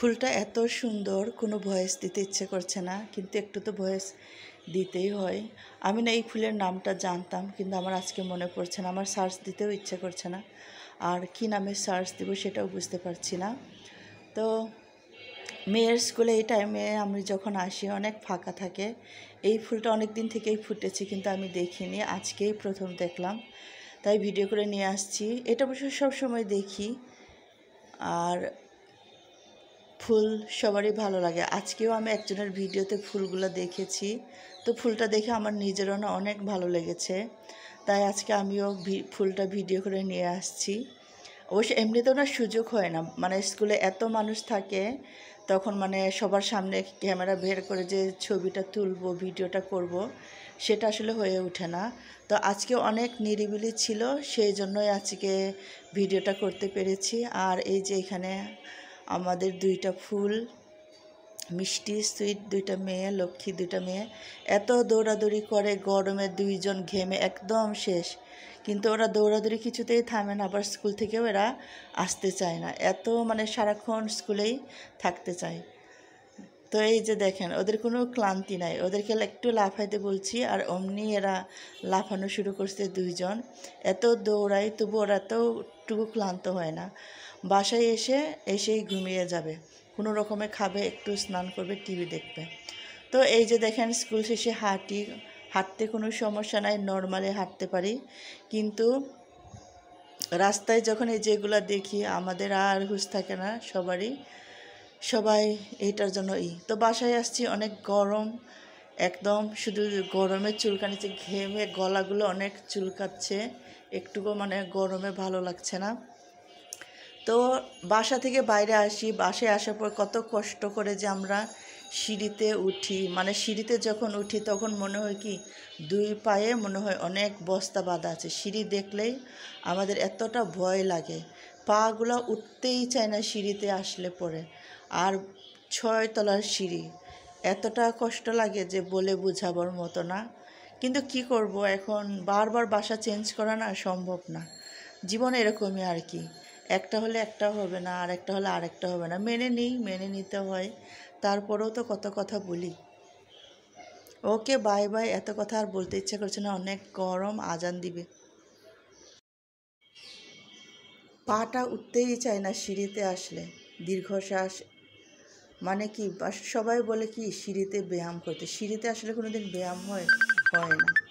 ফুলটা এত সুন্দর, কোনো ভয়েস দিতে ইচ্ছে করছে না, কিন্তু একটু তো ভয়েস দিতেই হয়। আমি না এই ফুলের নামটা জানতাম, কিন্তু আমার আজকে মনে পড়ছে না, আমার সার্চ দিতেও ইচ্ছে করছে না। আর কি নামে সার্চ দেবো সেটাও বুঝতে পারছি না। তো মেয়ের স্কুলে এই টাইমে আমি যখন আসি, অনেক ফাঁকা থাকে। এই ফুলটা অনেক দিন থেকেই ফুটেছে, কিন্তু আমি দেখিনি। আজকেই প্রথম দেখলাম, তাই ভিডিও করে নিয়ে আসছি। এটা অবশ্য সবসময় দেখি। আর ফুল সবারই ভালো লাগে। আজকেও আমি একজনের ভিডিওতে ফুলগুলো দেখেছি। তো ফুলটা দেখে আমার নিজেরও না অনেক ভালো লেগেছে। তাই আজকে আমিও ফুলটা ভিডিও করে নিয়ে আসছি। অবশ্য এমনিতেও না সুযোগ হয় না। মানে স্কুলে এত মানুষ থাকে, তখন মানে সবার সামনে ক্যামেরা বের করে যে ছবিটা তুলব, ভিডিওটা করব, সেটা আসলে হয়ে ওঠে না। তো আজকে অনেক নিরিবিলি ছিল, সেই জন্যই আজকে ভিডিওটা করতে পেরেছি। আর এই যে এখানে আমাদের দুইটা ফুল, মিষ্টি সুইট দুইটা মেয়ে, লক্ষ্মী দুইটা মেয়ে। এত দৌড়াদৌড়ি করে গরমে দুইজন ঘেমে একদম শেষ। কিন্তু ওরা দৌড়াদৌড়ি কিছুতেই থামে না, আবার স্কুল থেকেও এরা আসতে চায় না। এত মানে সারাক্ষণ স্কুলেই থাকতে চায়। তো এই যে দেখেন, ওদের কোনো ক্লান্তি নাই। ওদেরকে একটু লাফাইতে বলছি, আর অমনি এরা লাফানো শুরু করছে দুইজন। এত দৌড়াই তবু ওরা এতটুকু ক্লান্ত হয় না। বাসায় এসে, এসেই ঘুমিয়ে যাবে। কোনো রকমে খাবে, একটু স্নান করবে, টিভি দেখবে। তো এই যে দেখেন, স্কুল শেষে হাঁটি, হাঁটতে কোনো সমস্যা নাই, নর্মালি হাঁটতে পারি। কিন্তু রাস্তায় যখন এই যেগুলো দেখি, আমাদের আর হুশ থাকে না সবারই, সবাই এইটার জন্য ই। তো বাসায় আসছি, অনেক গরম, একদম শুধু গরমে চুলকানিছে ঘেমে গলাগুলো অনেক চুলকাচ্ছে, একটুকু মানে গরমে ভালো লাগছে না। তো বাসা থেকে বাইরে আসি, বাসায় আসার পর কত কষ্ট করে যে আমরা সিঁড়িতে উঠি। মানে সিঁড়িতে যখন উঠি তখন মনে হয় কি, দুই পায়ে মনে হয় অনেক বস্তা বাঁধা আছে। সিঁড়ি দেখলেই আমাদের এতটা ভয় লাগে। পাগুলো উঠতেই চায় না সিঁড়িতে আসলে পরে। আর ছয় তলার সিঁড়ি, এতটা কষ্ট লাগে যে বলে বোঝাবার মতো না। কিন্তু কি করব এখন? বারবার বাসা চেঞ্জ করা না সম্ভব না। জীবন এরকমই আর কি। একটা হলে একটা হবে না, আর একটা হলে আরেকটা হবে না। মেনে নিই, মেনে নিতে হয়। তারপরেও তো কত কথা বলি। Okay, bye bye. এত কথা আর বলতে ইচ্ছা করছে না। অনেক গরম, আজান দিবে। পাটা উঠতেই চায় না সিঁড়িতে আসলে। দীর্ঘশ্বাস মানে কি? সবাই বলে কি, সিঁড়িতে ব্যায়াম করতে। সিঁড়িতে আসলে কোনো দিন ব্যায়াম হয় হয় না।